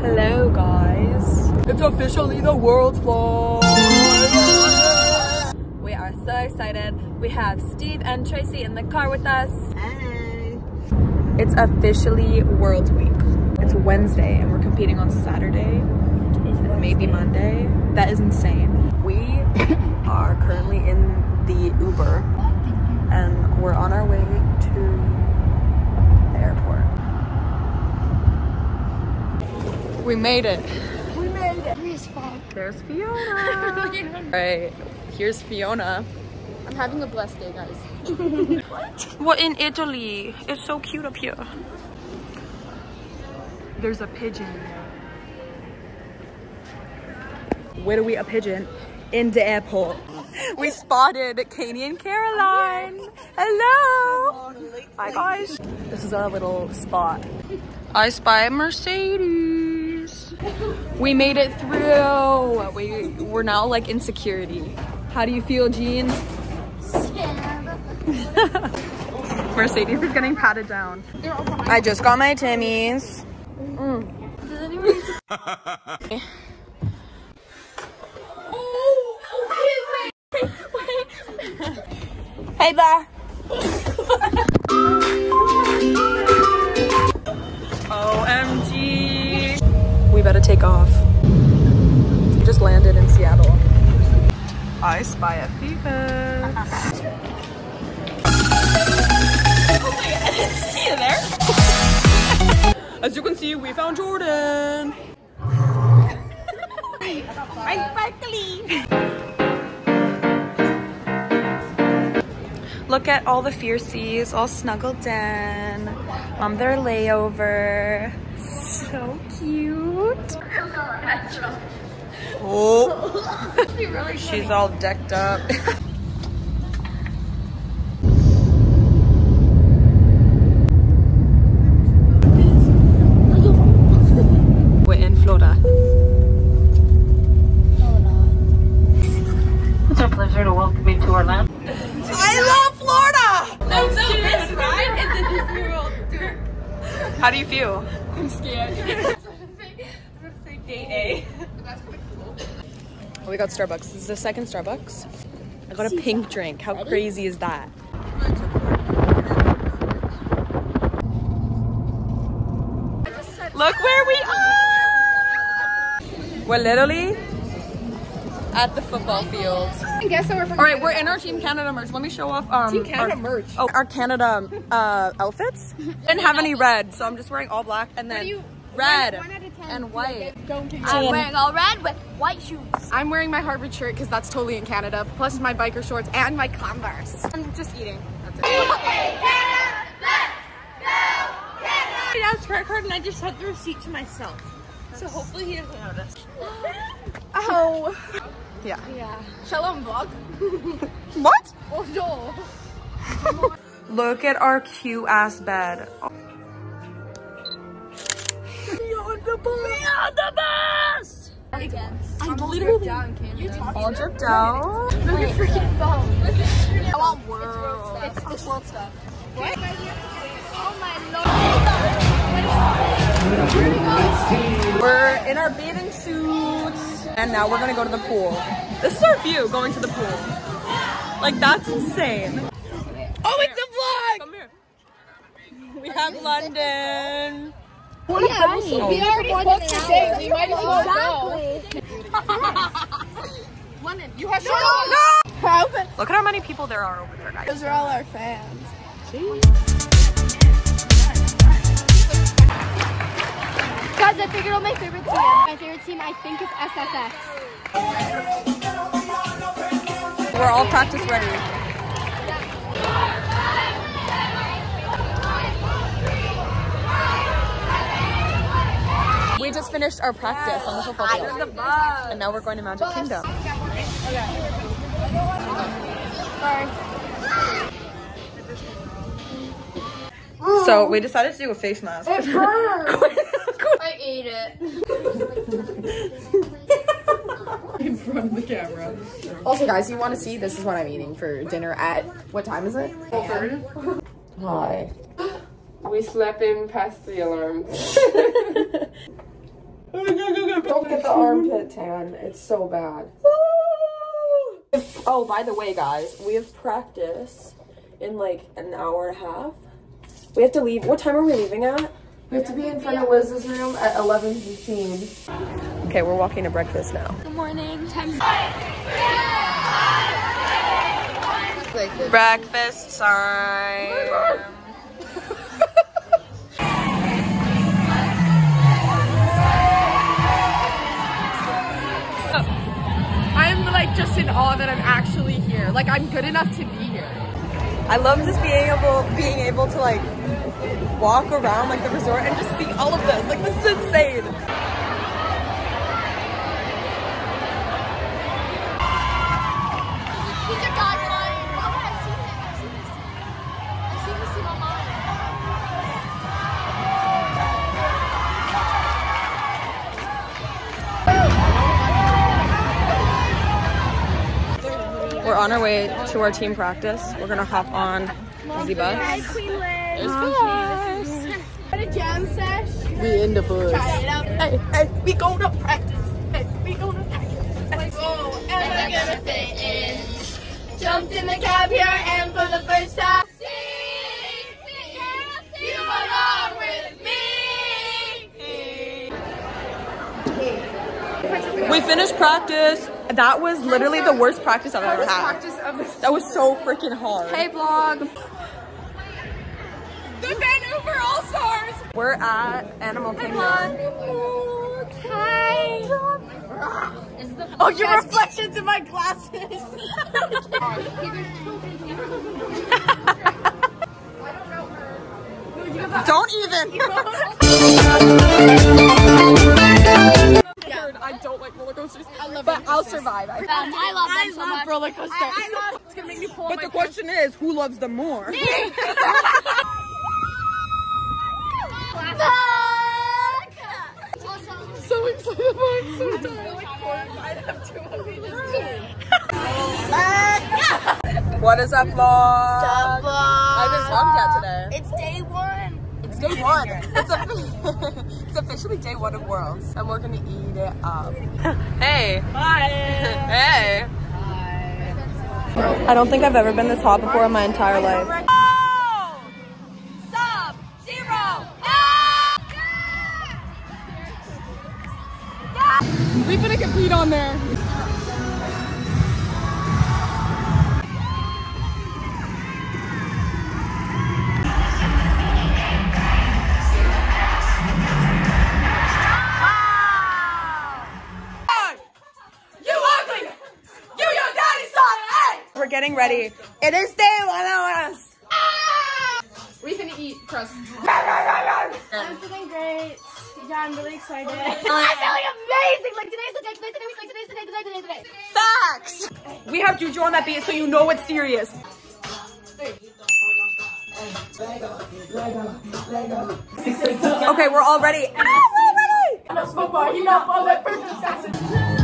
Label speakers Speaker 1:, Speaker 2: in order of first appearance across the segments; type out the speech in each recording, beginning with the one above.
Speaker 1: Hello guys. It's officially the world's vlog. we are so excited. We have Steve and Tracy in the car with us.
Speaker 2: Hey.
Speaker 1: It's officially World's Week. It's Wednesday and we're competing on Saturday, maybe Monday. That is insane. We are currently in the Uber oh, and we're on our way to the airport. We made it.
Speaker 2: We made it. Where's Fog?
Speaker 1: There's Fiona. All right, here's Fiona.
Speaker 2: I'm having a blessed day, guys.
Speaker 1: What in Italy? It's so cute up here. There's a pigeon. Where do we a pigeon? In the airport. We spotted Katie and Caroline. Oh, Hello. Hi guys. This is our little spot. I spy a Mercedes. We made it through. We we're now like in security. How do you feel, Jean? Mercedes is getting patted down. I just got my Timmy's. Hey, bye. We better take off. We just landed in Seattle. I spy a Phoebus. As you can see, we found Jordan. Look at all the fiercies all snuggled in on their layover. So cute. Oh, she's all decked up. We're in Florida.
Speaker 3: It's our pleasure to welcome you to Orlando.
Speaker 1: I love Florida! No, no, this ride is a Disney World How do you feel?
Speaker 2: I'm scared.
Speaker 1: Gate A. We got Starbucks. This is the second Starbucks. I got a pink drink. How crazy is that? Look where we are! We're literally at the football field.
Speaker 2: I guess so we're from
Speaker 1: All right, we're in our Team Canada merch. Let me show off um,
Speaker 2: Team Canada
Speaker 1: our,
Speaker 2: merch.
Speaker 1: Oh, our Canada uh, outfits. Didn't have any red, so I'm just wearing all black and then
Speaker 2: you-
Speaker 1: red
Speaker 2: one ten
Speaker 1: and white.
Speaker 2: get going to
Speaker 4: I'm wearing all red with white shoes.
Speaker 2: I'm wearing my Harvard shirt because that's totally in Canada, plus my biker shorts and my Converse. I'm just eating. That's it.
Speaker 5: I was credit card and I just had the receipt to myself. So hopefully he doesn't notice.
Speaker 2: Oh.
Speaker 1: Yeah. Yeah.
Speaker 2: Shalom vlog.
Speaker 1: What?
Speaker 2: Oh no.
Speaker 1: Look at our cute ass bed.
Speaker 2: I literally down Canada.
Speaker 1: All dripped out.
Speaker 2: Look at freaking phone.
Speaker 4: I want world. It's, it's world stuff.
Speaker 2: What?
Speaker 4: Oh my lord.
Speaker 1: We're in our bathing suits. And now we're gonna go to the pool. This is our view going to the pool. Like that's insane. Oh, it's a vlog! Come here. We have London.
Speaker 2: Yeah, we already booked the day. We might as well go. London, you have shorts on.
Speaker 1: No! Look at how many people there are over there, guys.
Speaker 2: Those are all our fans.
Speaker 4: Guys, I figured out my favorite team. My favorite team, I think, is SSX.
Speaker 1: We're all practice ready. Just finished our practice on the football field. And now we're going to Magic Kingdom. So we decided to do a face mask.
Speaker 4: It I ate it.
Speaker 2: In front of the camera. Also, guys, you want to see? This is what I'm eating for dinner at what time is it?
Speaker 1: Hi.
Speaker 6: We slept in past the alarms.
Speaker 1: Don't get the armpit tan. It's so bad. Oh, by the way, guys, we have practice in like an hour and a half. We have to leave. What time are we leaving at? We have to be in front of Liz's room at 11.15. Okay, we're walking to breakfast now.
Speaker 4: Good morning.
Speaker 1: Breakfast time.
Speaker 2: Just in awe that I'm actually here. Like I'm good enough to be here.
Speaker 1: I love just being able being able to like walk around like the resort and just see all of this. Like this is insane. On our way to our team practice. We're gonna hop on the bus. There's
Speaker 4: What a jam sesh.
Speaker 1: We in the bus.
Speaker 4: Try it out.
Speaker 1: Hey, hey, we going to practice. Hey, we going to practice.
Speaker 4: Like, oh, am I gonna fit in? Jumped in the cab here and for the first time. Sing, sing, you belong with me.
Speaker 1: We finished practice. That was literally the worst practice I've ever had.
Speaker 2: Practice of the
Speaker 1: That was so freaking hard.
Speaker 2: Hey vlog. The Vancouver All Stars.
Speaker 1: We're at Animal Kingdom. Hi.
Speaker 2: Oh, your reflections in my glasses.
Speaker 1: Don't even.
Speaker 2: I don't like roller coasters, but I'll survive. I,
Speaker 4: I love them so much.
Speaker 2: roller coasters. it's gonna make me pull
Speaker 1: But the question is, who loves them more?
Speaker 2: so excited about it. So tired. like horrified of two of these.
Speaker 1: What is up, vlog? I haven't vlogged yet today.
Speaker 4: It's day one.
Speaker 1: It's day one. It's, a, it's officially day one of Worlds, and we're gonna eat it up. hey. Hi. hey. I don't think I've ever been this hot before in my entire life.
Speaker 2: We're gonna compete on there.
Speaker 1: Getting ready. It is day one of us.
Speaker 2: We finna eat crust.
Speaker 4: I'm feeling great. Yeah, I'm really excited. I'm feeling amazing. Like today's the day. Today's the day. Like today's the day. Today's the day. Today's the day.
Speaker 1: Facts. We have Juju on that beat, so you know it's serious. Okay, we're all ready. Ah, we're ready.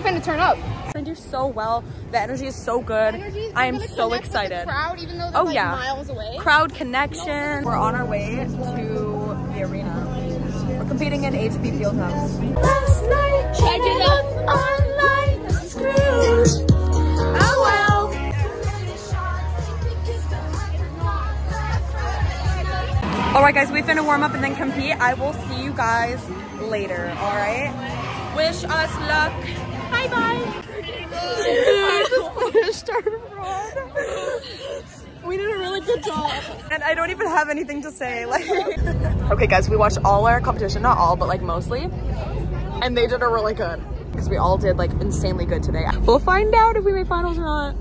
Speaker 2: We finna turn up.
Speaker 1: Gonna do so well. The energy is so good. I am so excited.
Speaker 2: crowd, even though
Speaker 1: Oh yeah. Crowd connection. We're on our way to the arena. We're competing in HP Fieldhouse.
Speaker 4: Last night, check it up online. Screw. Oh well.
Speaker 1: All right, guys, we finna warm up and then compete. I will see you guys later. All right. Wish us luck. Bye bye.
Speaker 2: We did a really good job.
Speaker 1: And I don't even have anything to say. Like, okay, guys, we watched all our competition, not all, but like mostly, and they did a really good because we all did like insanely good today. We'll find out if we made finals or not.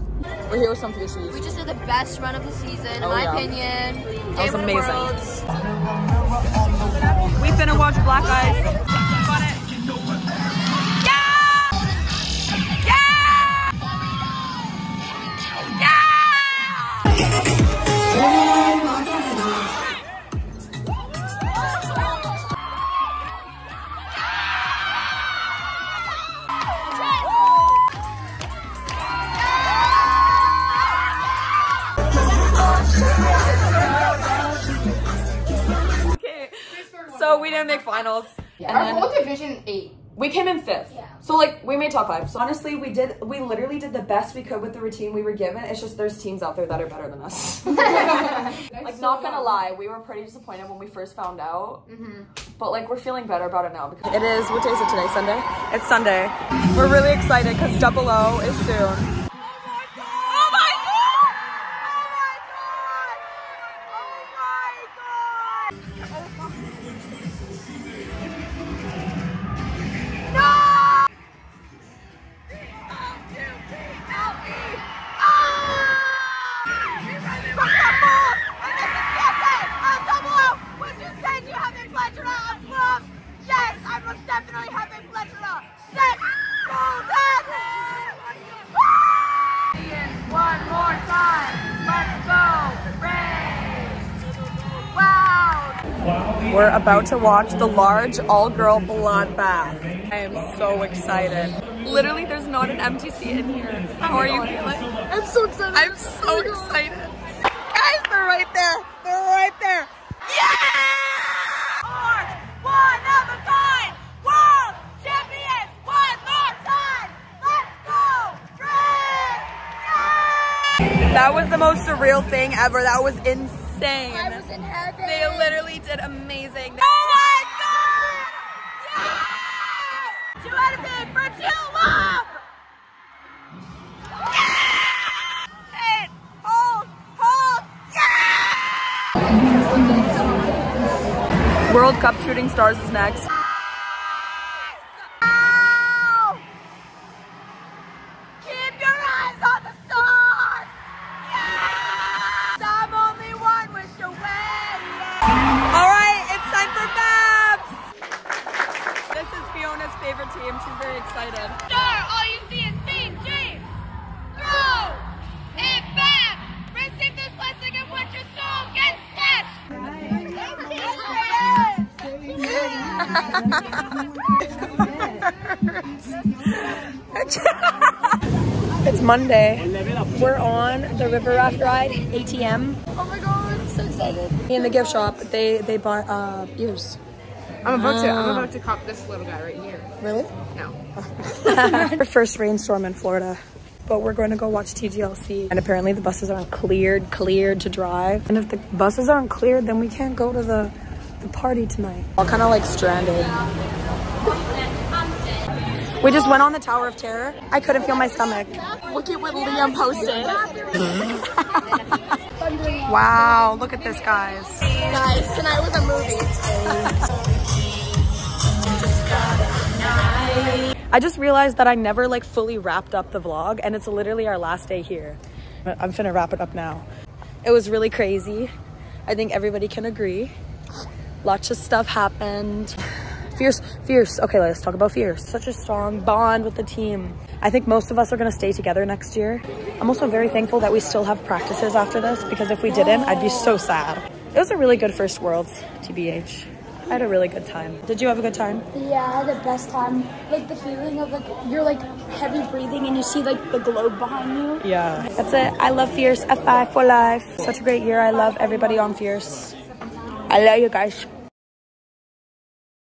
Speaker 1: We're here with some fishies.
Speaker 4: We just did the best run of the season, in
Speaker 1: Oh,
Speaker 4: my
Speaker 1: yeah.
Speaker 4: opinion.
Speaker 1: That was
Speaker 4: Day one of
Speaker 1: amazing.
Speaker 4: Worlds.
Speaker 1: We finna watch Black Eyes. So we didn't make finals. And
Speaker 2: Our
Speaker 1: then
Speaker 2: whole division eight.
Speaker 1: we came in fifth. So like we made top five. So honestly, we did we literally did the best we could with the routine we were given. It's just there's teams out there that are better than us. like not gonna lie, we were pretty disappointed when we first found out. Mm-hmm. But like we're feeling better about it now because it is what day is it today? Sunday? It's Sunday. We're really excited because Double O is soon. We're about to watch the large all-girl bloodbath. I am so excited. Literally, there's not an empty seat in here. How are you feeling? I'm so excited. I'm so excited. Was the most surreal thing ever. That was insane. I was in heaven. They literally did amazing. Oh my god! Yeah! For true love! Yeah! Eight, hold, hold, yeah! World Cup Shooting Stars is next. This is Fiona's favorite team. She's very excited.
Speaker 4: Star, all you see is BG. Throw it back. Receive this blessing and watch your soul get snatched.
Speaker 1: It's Monday. We're on the river raft ride, ATM.
Speaker 2: Oh my god, so excited.
Speaker 1: In the gift shop, they they bought uh, beers.
Speaker 2: I'm about to I'm about to cop this little guy right here.
Speaker 1: Really?
Speaker 2: No.
Speaker 1: Our first rainstorm in Florida. But we're going to go watch TGLC. And apparently the buses aren't cleared, cleared to drive. And if the buses aren't cleared, then we can't go to the, the party tonight. All kind of like stranded. We just went on the Tower of Terror. I couldn't feel my stomach. Look at what Liam posted. wow, look at this, guys.
Speaker 2: Guys, tonight was a movie.
Speaker 1: I just realized that I never like fully wrapped up the vlog and it's literally our last day here. I'm finna wrap it up now. It was really crazy. I think everybody can agree. Lots of stuff happened. Fierce, fierce. Okay, let's talk about fierce. Such a strong bond with the team. I think most of us are gonna stay together next year. I'm also very thankful that we still have practices after this because if we didn't, I'd be so sad. It was a really good first Worlds, TBH. I had a really good time. Did you have a good time?
Speaker 4: Yeah, I had the best time. Like the feeling of like you're like heavy breathing and you see like the globe behind you.
Speaker 1: Yeah. That's it. I love Fierce. F5 for life. Such a great year. I love everybody on Fierce. I love you guys.